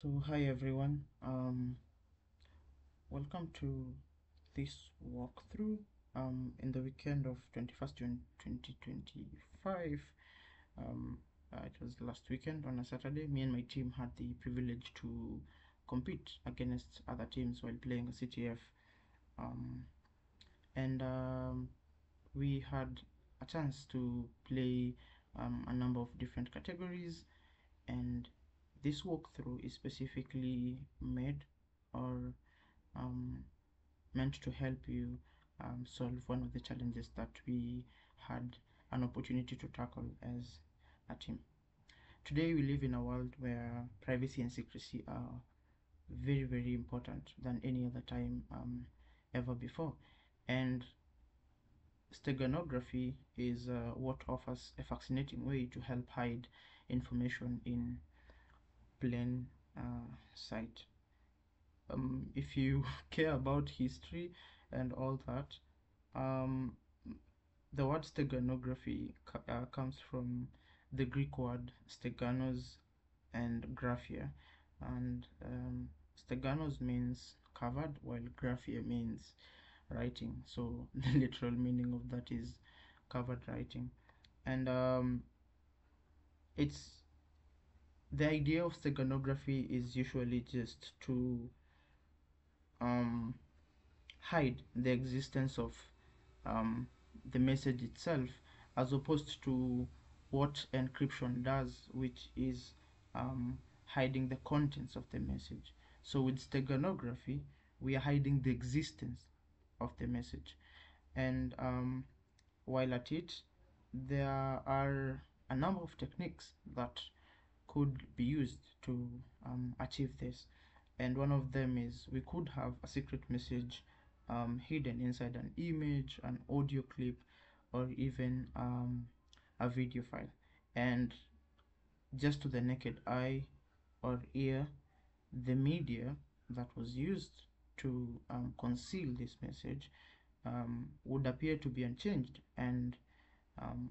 So hi everyone, um, welcome to this walkthrough um, in the weekend of 21st June 2025. Um, uh, it was last weekend on a Saturday. Me and my team had the privilege to compete against other teams while playing a CTF. Um, and um, we had a chance to play um, a number of different categories this walkthrough is specifically made or um, meant to help you um, solve one of the challenges that we had an opportunity to tackle as a team. Today we live in a world where privacy and secrecy are very very important than any other time um, ever before and steganography is uh, what offers a fascinating way to help hide information in plain uh, sight. Um, if you care about history and all that, um, the word steganography uh, comes from the Greek word steganos and graphia, and um, steganos means covered, while graphia means writing. So the literal meaning of that is covered writing, and um, it's the idea of steganography is usually just to um, hide the existence of um, the message itself as opposed to what encryption does which is um, hiding the contents of the message. So with steganography we are hiding the existence of the message. And um, while at it there are a number of techniques that could be used to um, achieve this. And one of them is we could have a secret message um, hidden inside an image an audio clip or even um, a video file. And just to the naked eye or ear the media that was used to um, conceal this message um, would appear to be unchanged. And um,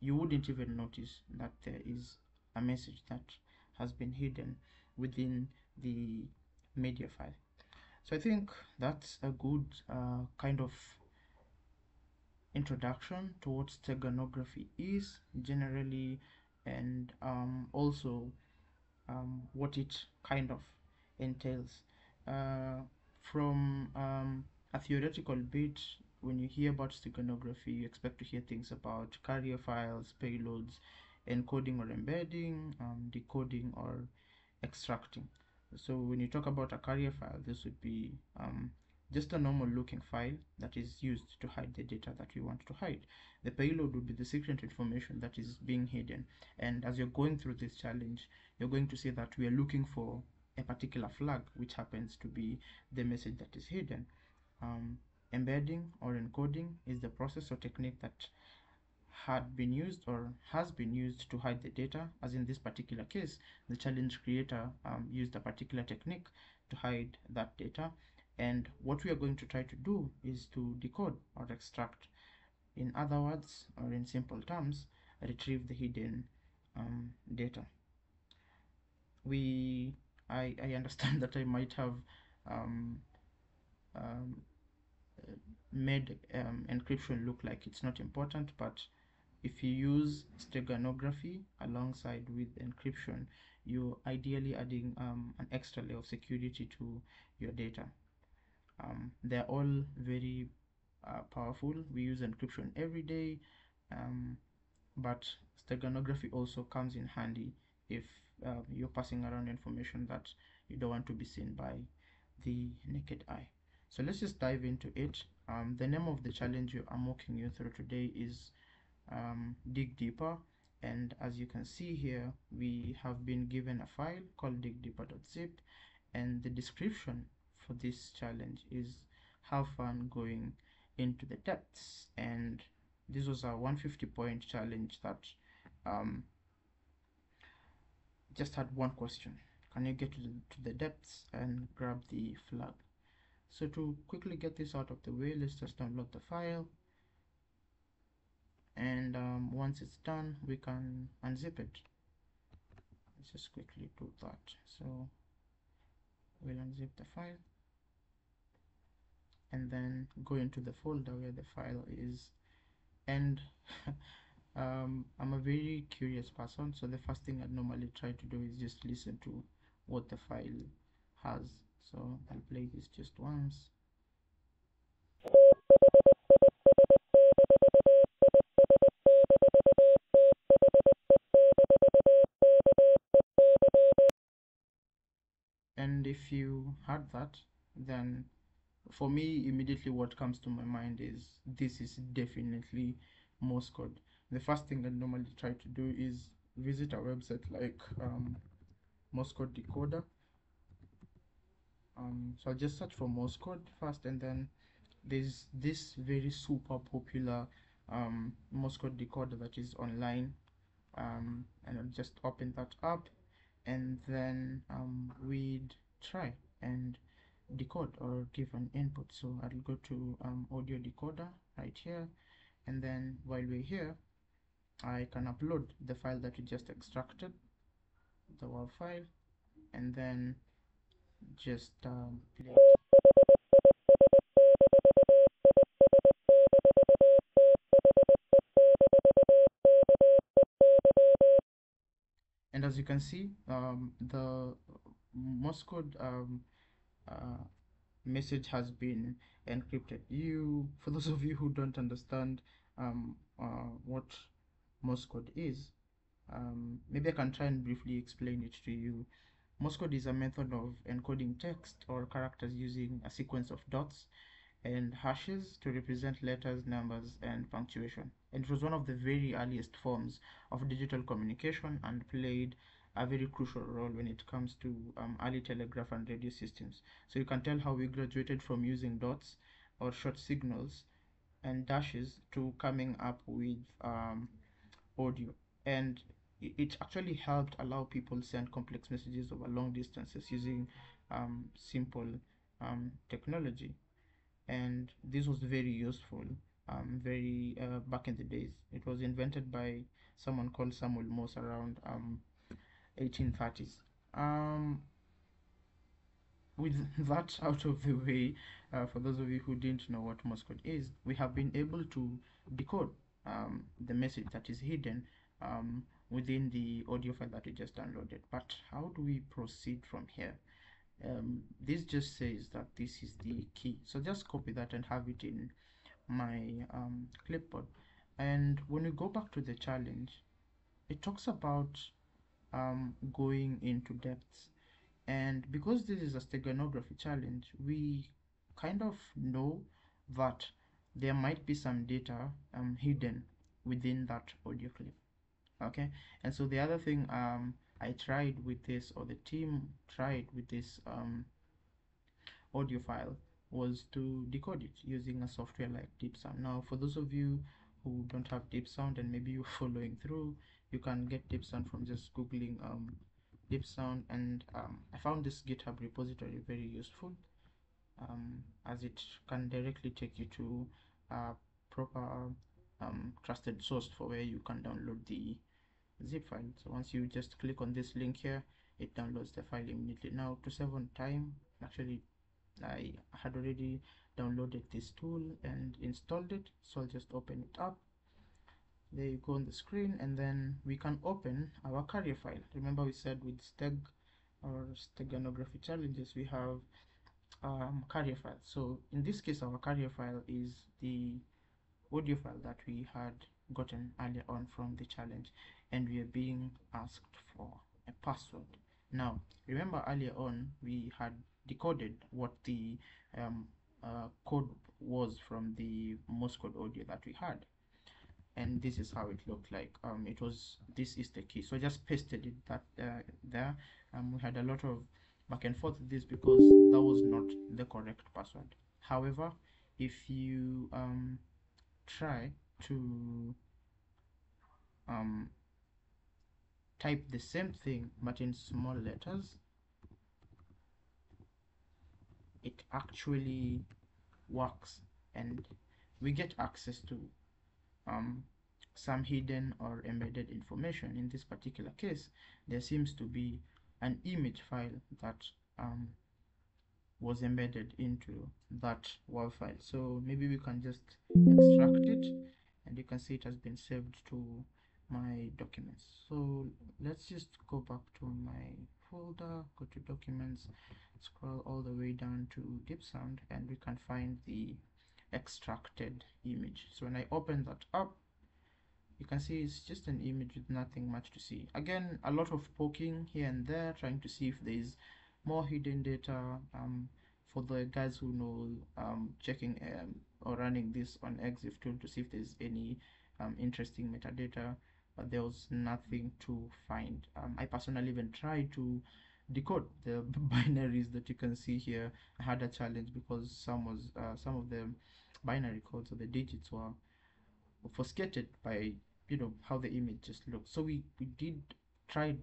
you wouldn't even notice that there is a message that has been hidden within the media file. So I think that's a good uh, kind of introduction to what steganography is generally and um, also um, what it kind of entails. Uh, from um, a theoretical bit when you hear about steganography you expect to hear things about carrier files payloads encoding or embedding um, decoding or extracting. So when you talk about a carrier file this would be um, just a normal looking file that is used to hide the data that you want to hide. The payload would be the secret information that is being hidden. And as you're going through this challenge you're going to see that we are looking for a particular flag which happens to be the message that is hidden. Um, embedding or encoding is the process or technique that had been used or has been used to hide the data as in this particular case the challenge creator um, used a particular technique to hide that data. And what we are going to try to do is to decode or extract in other words or in simple terms retrieve the hidden um, data. We I, I understand that I might have um, um, made um, encryption look like it's not important but if you use steganography alongside with encryption you're ideally adding um, an extra layer of security to your data. Um, they're all very uh, powerful. We use encryption every day um, but steganography also comes in handy if uh, you're passing around information that you don't want to be seen by the naked eye. So let's just dive into it. Um, the name of the challenge I'm walking you through today is um, dig deeper. And as you can see here we have been given a file called digdeeper.zip and the description for this challenge is have fun going into the depths. And this was a 150 point challenge that um, just had one question. Can you get to the, to the depths and grab the flag? So to quickly get this out of the way let's just download the file and um, once it's done we can unzip it. Let's just quickly do that. So we'll unzip the file. And then go into the folder where the file is. And um, I'm a very curious person so the first thing I normally try to do is just listen to what the file has. So I'll play this just once and if you had that then for me immediately what comes to my mind is this is definitely Morse code. The first thing I normally try to do is visit a website like um, Morse code decoder. Um, so I'll just search for Morse code first and then there's this very super popular um, Morse code decoder that is online. Um, and I'll just open that up and then um, we'd try and decode or give an input so I'll go to um, audio decoder right here and then while we're here I can upload the file that we just extracted the WAV file and then just um, play it. and as you can see um, the Morse code um, uh, message has been encrypted you for those of you who don't understand um, uh, what Morse code is um, maybe I can try and briefly explain it to you Morse code is a method of encoding text or characters using a sequence of dots and hashes to represent letters, numbers, and punctuation. And it was one of the very earliest forms of digital communication and played a very crucial role when it comes to um, early telegraph and radio systems. So you can tell how we graduated from using dots or short signals and dashes to coming up with um, audio. And it actually helped allow people to send complex messages over long distances using um, simple um, technology and this was very useful um, very uh, back in the days it was invented by someone called Samuel Morse around um, 1830s um, with that out of the way uh, for those of you who didn't know what Morse code is we have been able to decode um, the message that is hidden um, within the audio file that we just downloaded. But how do we proceed from here? Um, this just says that this is the key. So just copy that and have it in my um, clipboard. And when we go back to the challenge it talks about um, going into depths. And because this is a steganography challenge we kind of know that there might be some data um, hidden within that audio clip. Okay? And so the other thing um, I tried with this or the team tried with this um, audio file was to decode it using a software like DeepSound. Now for those of you who don't have DeepSound and maybe you're following through you can get DeepSound from just googling um, DeepSound and um, I found this GitHub repository very useful um, as it can directly take you to a proper um, trusted source for where you can download the zip file. So once you just click on this link here it downloads the file immediately. Now to save on time actually I had already downloaded this tool and installed it. So I'll just open it up there you go on the screen and then we can open our carrier file. Remember we said with steg or steganography challenges we have um, carrier file so in this case our carrier file is the audio file that we had gotten earlier on from the challenge and we are being asked for a password. Now remember earlier on we had decoded what the um, uh, code was from the Morse code audio that we had and this is how it looked like. Um, it was this is the key. So I just pasted it that uh, there. Um, we had a lot of back and forth with this because that was not the correct password. However if you um, try to um, type the same thing but in small letters it actually works. And we get access to um, some hidden or embedded information. In this particular case there seems to be an image file that um, was embedded into that WAV file. So maybe we can just extract it and you can see it has been saved to my documents. So let's just go back to my folder go to documents scroll all the way down to DeepSound and we can find the extracted image. So when I open that up you can see it's just an image with nothing much to see. Again a lot of poking here and there trying to see if there is more hidden data um, for the guys who know um, checking um, or running this on EXIF tool to see if there's any um, interesting metadata but there was nothing to find. Um, I personally even tried to decode the binaries that you can see here. I had a challenge because some was uh, some of the binary codes or the digits were obfuscated by you know how the image just looks so we we did try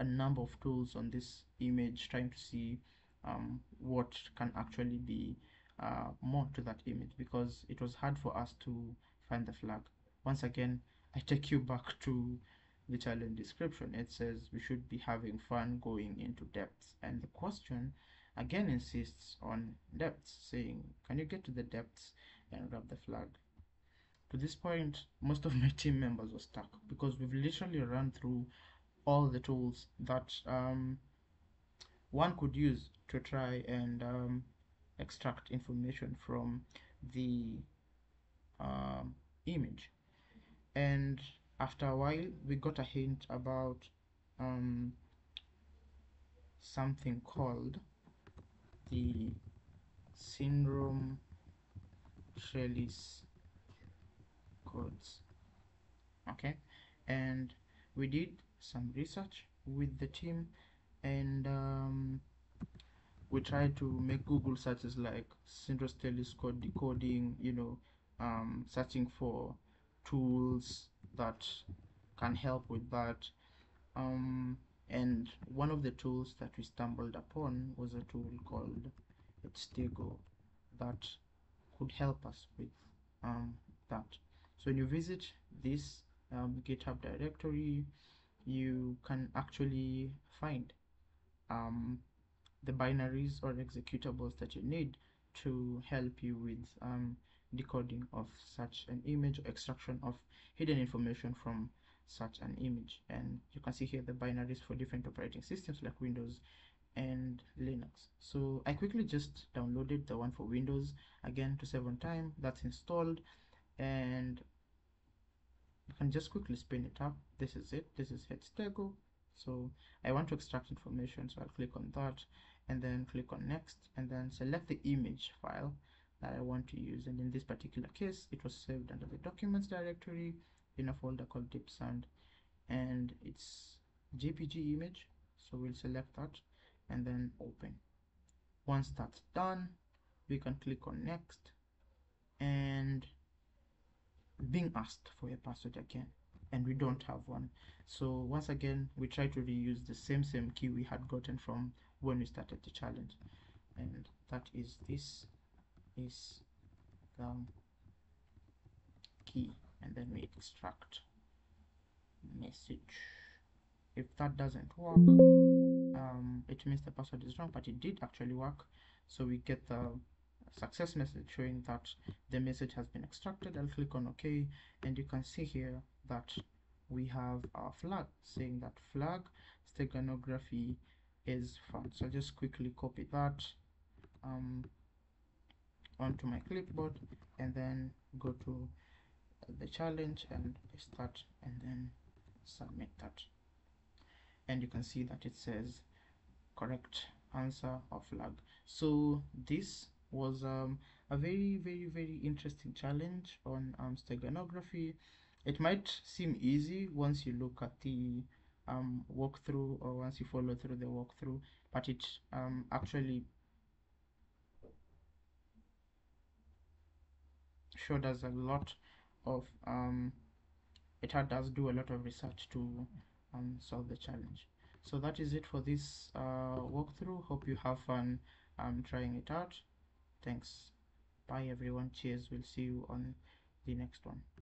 a number of tools on this image trying to see um, what can actually be uh, more to that image because it was hard for us to find the flag. Once again I take you back to the challenge description. It says we should be having fun going into depths and the question again insists on depths saying can you get to the depths and grab the flag. To this point most of my team members were stuck because we've literally run through all the tools that um, one could use to try and um, extract information from the um, image. And after a while we got a hint about um, something called the syndrome trellis codes. Okay. And we did some research with the team and um, we tried to make google searches like syndrome trellis code decoding you know um, searching for tools that can help with that. Um, and one of the tools that we stumbled upon was a tool called Stego that could help us with um, that. So when you visit this um, github directory you can actually find um, the binaries or executables that you need to help you with um, decoding of such an image or extraction of hidden information from such an image. And you can see here the binaries for different operating systems like Windows and Linux. So I quickly just downloaded the one for Windows again to save on time. That's installed. And you can just quickly spin it up. This is it. This is Stego so I want to extract information so I'll click on that and then click on next and then select the image file that I want to use. And in this particular case it was saved under the documents directory in a folder called DeepSound and it's JPG image. So we'll select that and then open. Once that's done we can click on next and being asked for a password again and we don't have one. So once again we try to reuse the same same key we had gotten from when we started the challenge. And that is this is the key. And then we extract message. If that doesn't work um, it means the password is wrong but it did actually work. So we get the success message showing that the message has been extracted. I'll click on OK. And you can see here that we have our flag saying that flag steganography is found. So I'll just quickly copy that um, onto my clipboard and then go to the challenge and start and then submit that. And you can see that it says correct answer or flag so this was um, a very very very interesting challenge on um, steganography. It might seem easy once you look at the um, walkthrough or once you follow through the walkthrough but it um, actually showed us a lot of um, it had us do a lot of research to um, solve the challenge so that is it for this uh, walkthrough. Hope you have fun um, trying it out. Thanks. Bye everyone. Cheers. We'll see you on the next one